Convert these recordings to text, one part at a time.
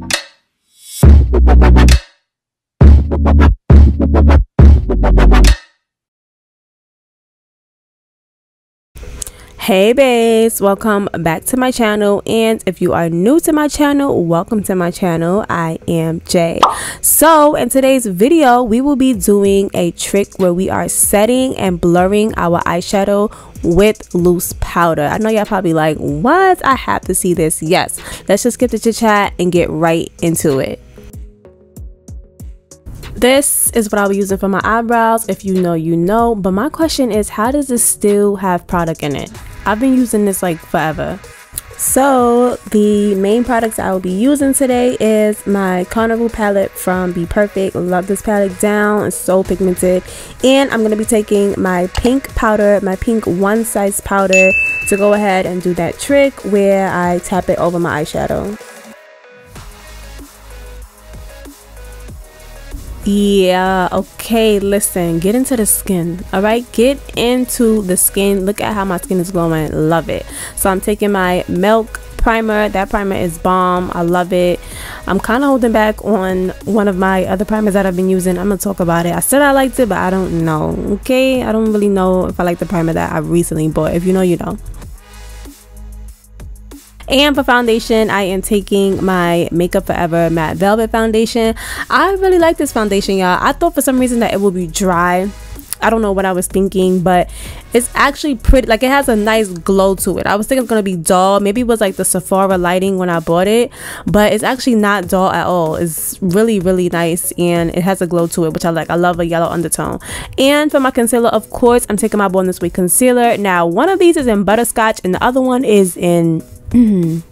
Thank you. Hey babes. Welcome back to my channel. And if you are new to my channel welcome to my channel. I am jay. So in today's video we will be doing a trick where we are setting and blurring our eyeshadow with loose powder. I know y'all probably like what? I have to see this. Yes. Let's just get the chit chat and get right into it. This is what I'll be using for my eyebrows. If you know, you know. But my question is, how does this still have product in it? I've been using this like forever. So the main products I will be using today is my Carnival palette from BPerfect. Love this palette down. It's so pigmented. And I'm going to be taking my pink powder, my pink one size powder to go ahead and do that trick where I tap it over my eyeshadow. Yeah okay listen get into the skin all right? Get into the skin. Look at how my skin is glowing. Love it. So i'm taking my milk primer. That primer is bomb. I love it. I'm kind of holding back on one of my other primers that i've been using. I'm gonna talk about it. I said i liked it but i don't know okay? I don't really know if i like the primer that i recently bought. If you know you know and for foundation, I am taking my Makeup Forever Matte Velvet Foundation. I really like this foundation, y'all. I thought for some reason that it would be dry. I don't know what I was thinking, but it's actually pretty. Like it has a nice glow to it. I was thinking it's gonna be dull. Maybe it was like the Sephora lighting when I bought it, but it's actually not dull at all. It's really really nice and it has a glow to it, which I like. I love a yellow undertone. And for my concealer, of course, I'm taking my Born This Way concealer. Now one of these is in butterscotch and the other one is in Mm-hmm.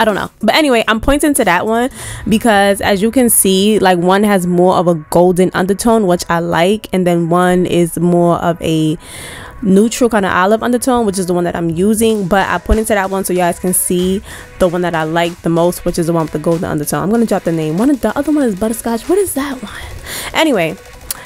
I don't know. But anyway, I'm pointing to that one because as you can see, like one has more of a golden undertone, which I like, and then one is more of a neutral kind of olive undertone, which is the one that I'm using. But I pointed to that one so you guys can see the one that I like the most, which is the one with the golden undertone. I'm gonna drop the name. One of the other one is butterscotch. What is that one? Anyway,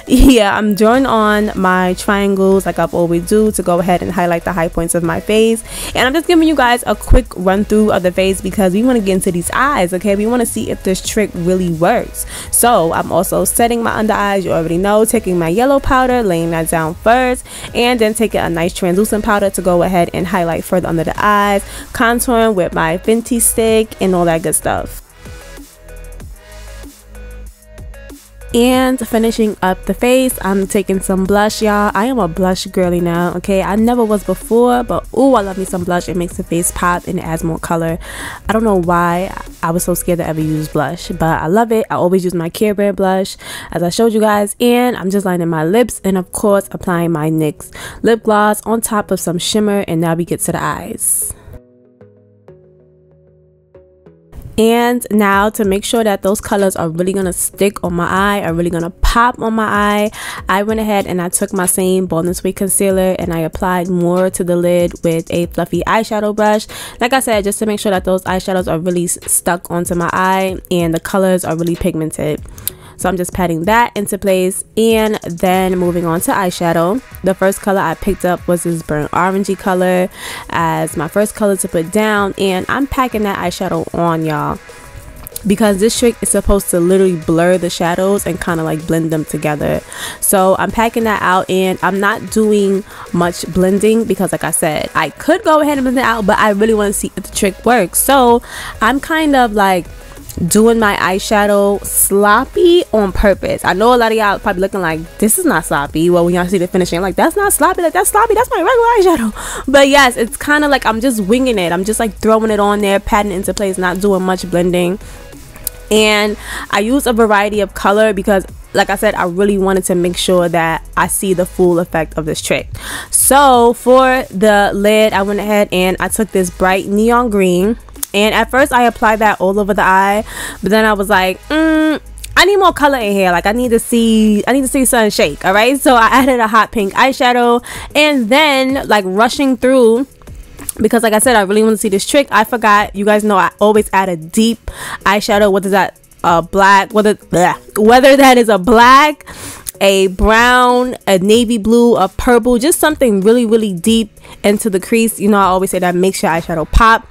yeah i'm drawing on my triangles like i've always do to go ahead and highlight the high points of my face. And i'm just giving you guys a quick run through of the face because we want to get into these eyes okay? We want to see if this trick really works. So i'm also setting my under eyes you already know taking my yellow powder laying that down first and then taking a nice translucent powder to go ahead and highlight further under the eyes contouring with my fenty stick and all that good stuff and finishing up the face. I'm taking some blush y'all. I am a blush girly now okay? I never was before but oh i love me some blush. It makes the face pop and it adds more color. I don't know why i was so scared to ever use blush but i love it. I always use my care bear blush as i showed you guys and i'm just lining my lips and of course applying my nyx lip gloss on top of some shimmer and now we get to the eyes and now to make sure that those colors are really gonna stick on my eye are really gonna pop on my eye i went ahead and i took my same This Way concealer and i applied more to the lid with a fluffy eyeshadow brush. Like i said just to make sure that those eyeshadows are really stuck onto my eye and the colors are really pigmented so I'm just patting that into place. And then moving on to eyeshadow. The first color I picked up was this burnt orangey color as my first color to put down. And I'm packing that eyeshadow on y'all because this trick is supposed to literally blur the shadows and kind of like blend them together. So i'm packing that out and i'm not doing much blending because like i said i could go ahead and blend it out but i really want to see if the trick works. So i'm kind of like doing my eyeshadow sloppy on purpose. I know a lot of y'all probably looking like this is not sloppy. Well, when y'all see the finishing, I'm like that's not sloppy. Like that's sloppy. That's my regular eyeshadow. But yes, it's kind of like I'm just winging it. I'm just like throwing it on there, patting it into place, not doing much blending. And I use a variety of color because like I said, I really wanted to make sure that I see the full effect of this trick. So for the lid, I went ahead and I took this bright neon green and at first, I applied that all over the eye, but then I was like, mm, I need more color in here. Like I need to see, I need to see sun shake. All right. So I added a hot pink eyeshadow, and then like rushing through because like I said, I really want to see this trick. I forgot. You guys know I always add a deep eyeshadow. What is that? Uh, black. Whether bleh, whether that is a black a brown, a navy blue, a purple, just something really, really deep into the crease. You know, I always say that makes your eyeshadow pop.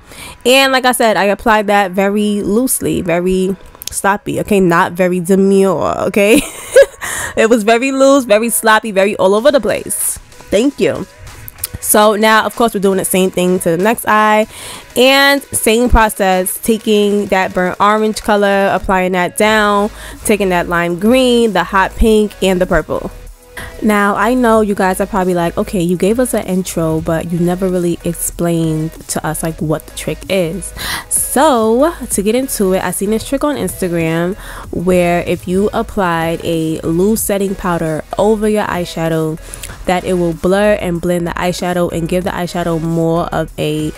And like I said, I applied that very loosely, very sloppy, okay? Not very demure, okay? it was very loose, very sloppy, very all over the place. Thank you. So now, of course, we're doing the same thing to the next eye and same process, taking that burnt orange color, applying that down, taking that lime green, the hot pink, and the purple. Now, I know you guys are probably like, okay, you gave us an intro, but you never really explained to us like what the trick is. So, to get into it, I seen this trick on Instagram where if you applied a loose setting powder over your eyeshadow, that it will blur and blend the eyeshadow and give the eyeshadow more of a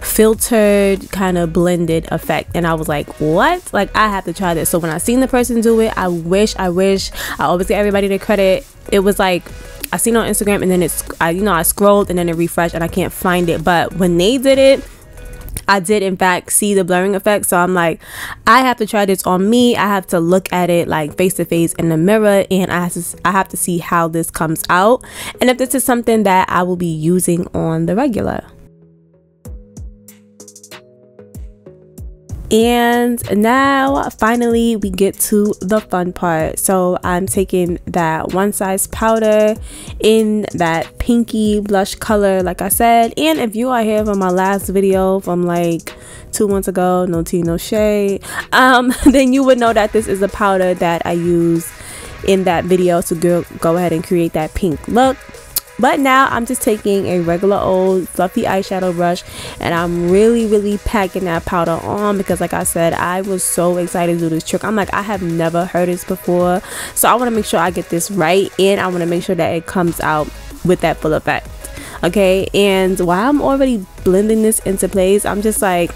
filtered kind of blended effect. And i was like what? Like i have to try this so when i seen the person do it i wish i wish i always get everybody the credit. It was like I seen on Instagram and then it's I you know I scrolled and then it refreshed and I can't find it. But when they did it, I did in fact see the blurring effect. So I'm like, I have to try this on me. I have to look at it like face to face in the mirror and I have to I have to see how this comes out and if this is something that I will be using on the regular. And now finally we get to the fun part. So I'm taking that one size powder in that pinky blush color like I said. And if you are here from my last video from like two months ago, no tea, no shade, um, then you would know that this is a powder that I use in that video to go, go ahead and create that pink look. But now I'm just taking a regular old fluffy eyeshadow brush and I'm really, really packing that powder on because like I said, I was so excited to do this trick. I'm like, I have never heard this before. So I want to make sure I get this right and I want to make sure that it comes out with that full effect. Okay, and while I'm already blending this into place, I'm just like,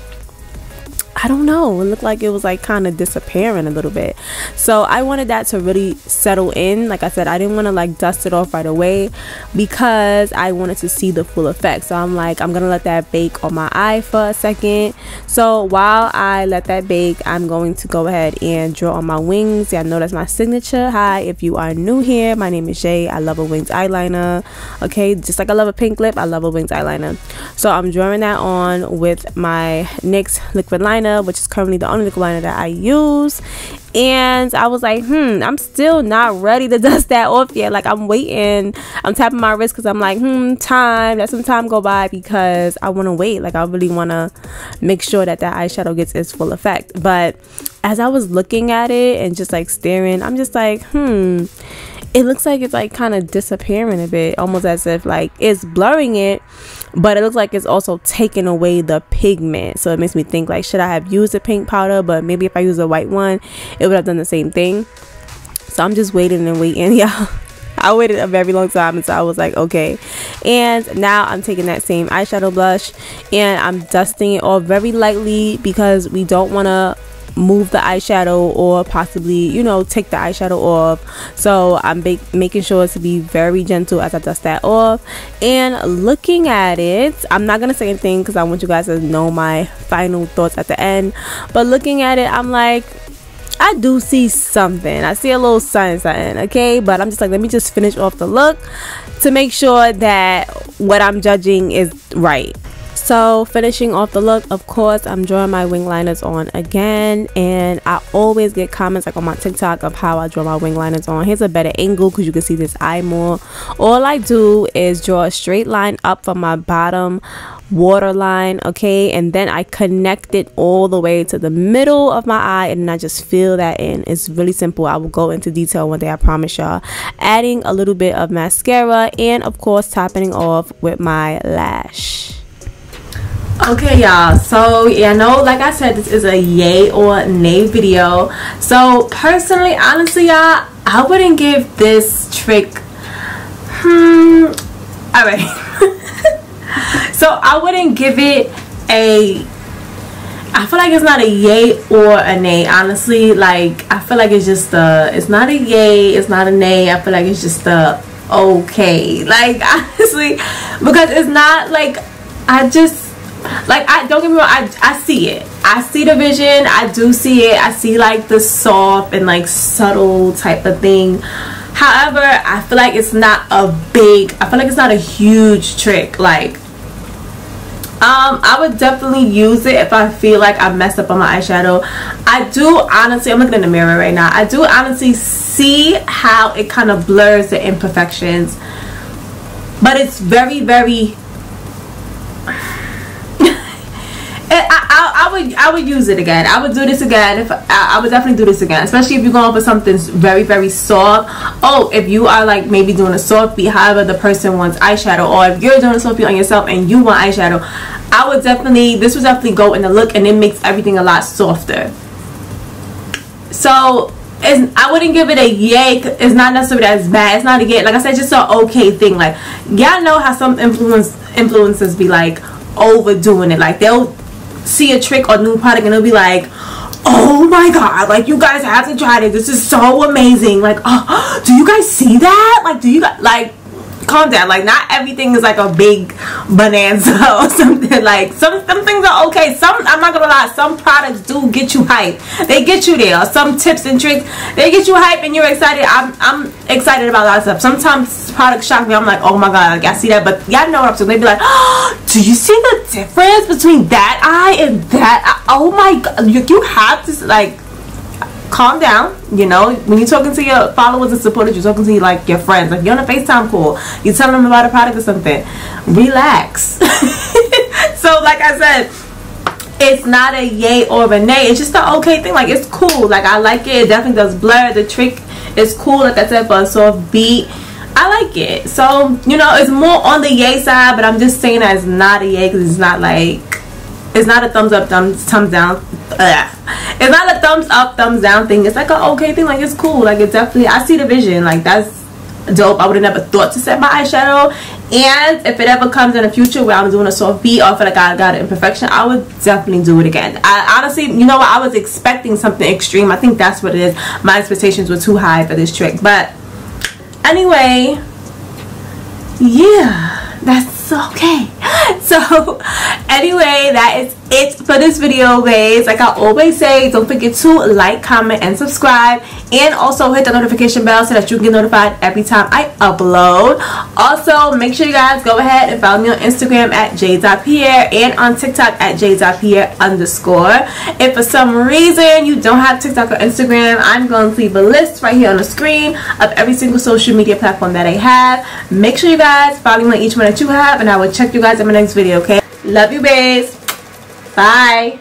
I don't know. It looked like it was like kind of disappearing a little bit. So I wanted that to really settle in. Like I said, I didn't want to like dust it off right away because I wanted to see the full effect. So I'm like, I'm going to let that bake on my eye for a second. So while I let that bake, I'm going to go ahead and draw on my wings. Yeah, I know that's my signature. Hi, if you are new here, my name is Jay. I love a wings eyeliner. Okay, just like I love a pink lip, I love a wings eyeliner. So I'm drawing that on with my NYX liquid liner liner which is currently the only liquid liner that I use. And I was like hmm I'm still not ready to dust that off yet. Like I'm waiting. I'm tapping my wrist because I'm like hmm time let some time go by because I want to wait. Like I really want to make sure that that eyeshadow gets its full effect. But as I was looking at it and just like staring I'm just like hmm it looks like it's like kind of disappearing a bit almost as if like it's blurring it but it looks like it's also taking away the pigment. So it makes me think like should i have used a pink powder? But maybe if i use a white one it would have done the same thing. So i'm just waiting and waiting y'all. I waited a very long time until I was like, okay. And now I'm taking that same eyeshadow blush. And I'm dusting it off very lightly because we don't want to move the eyeshadow or possibly you know take the eyeshadow off so i'm making sure to be very gentle as i dust that off and looking at it i'm not gonna say anything because i want you guys to know my final thoughts at the end but looking at it i'm like I do see something. I see a little sign something, okay? But I'm just like, let me just finish off the look to make sure that what I'm judging is right. So finishing off the look, of course, I'm drawing my wing liners on again. And I always get comments like on my TikTok of how I draw my wing liners on. Here's a better angle because you can see this eye more. All I do is draw a straight line up from my bottom waterline okay and then I connect it all the way to the middle of my eye and I just fill that in it's really simple I will go into detail one day I promise y'all adding a little bit of mascara and of course topping off with my lash okay y'all. So yeah no like i said this is a yay or nay video. So personally honestly y'all i wouldn't give this trick hmm all right so i wouldn't give it a i feel like it's not a yay or a nay honestly. Like i feel like it's just a it's not a yay it's not a nay. I feel like it's just a okay. Like honestly because it's not like i just like I don't get me wrong, I, I see it. I see the vision. I do see it. I see like the soft and like subtle type of thing. however i feel like it's not a big i feel like it's not a huge trick like um i would definitely use it if i feel like i messed up on my eyeshadow i do honestly i'm looking in the mirror right now i do honestly see how it kind of blurs the imperfections but it's very very Eh, I, I, would I would use it again. I would do this again. If I, I, would definitely do this again, especially if you're going for something very very soft. Oh, if you are like maybe doing a soft beat, however the person wants eyeshadow, or if you're doing a soft beat on yourself and you want eyeshadow, I would definitely this would definitely go in the look, and it makes everything a lot softer. So it's, I wouldn't give it a yay. It's not necessarily as bad. It's not a yay. Like I said, just an okay thing. Like y'all know how some influence influencers be like overdoing it. Like they'll see a trick or new product and they'll be like, oh my god like you guys have to try it. This is so amazing. Like oh, do you guys see that? Like do you guys like calm down. Like not everything is like a big bonanza or something. Like some some things are okay. Some i'm not gonna lie some products do get you hype. They get you there. Some tips and tricks they get you hype and you're excited. I'm i'm excited about a lot of stuff. Sometimes products shock me. I'm like oh my god like i see that. But y'all know what i'm saying they be like oh, do you see the difference between that eye and that eye? oh my god. You, you have to like calm down. You know, when you're talking to your followers and supporters, you're talking to like your friends. Like you're on a FaceTime call, you're telling them about a product or something. Relax. so, like I said, it's not a yay or a nay. It's just an okay thing. Like it's cool. Like I like it. It definitely does blur. The trick is cool. Like I said, for a soft beat. I like it. So, you know, it's more on the yay side, but I'm just saying that it's not a yay because it's not like it's not a thumbs up thumbs thumbs down. It's not a thumbs up thumbs down thing it's like an okay thing like it's cool. Like it definitely i see the vision. Like that's dope. I would have never thought to set my eyeshadow. And if it ever comes in the future where i'm doing a soft beat or feel like i got an imperfection i would definitely do it again. I honestly you know what? I was expecting something extreme. I think that's what it is. My expectations were too high for this trick. But anyway yeah that's okay so anyway that is it for this video guys like i always say don't forget to like comment and subscribe. And also hit the notification bell so that you can get notified every time i upload. Also make sure you guys go ahead and follow me on instagram at j.pierre and on tiktok at j.pierre underscore. If for some reason you don't have tiktok or instagram i'm going to leave a list right here on the screen of every single social media platform that i have. Make sure you guys follow me on each one that you have and i will check you guys in my next video okay love you babes Bye.